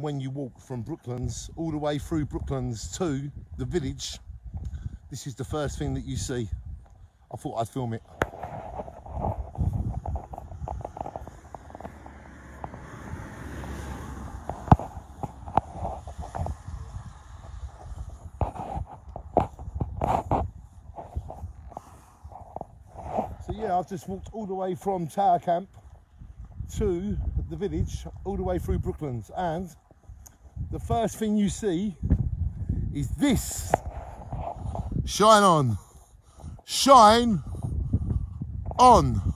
when you walk from Brooklands all the way through Brooklands to the village, this is the first thing that you see. I thought I'd film it. So yeah, I've just walked all the way from Tower Camp to the village, all the way through Brooklands, and the first thing you see is this. Shine on. Shine on.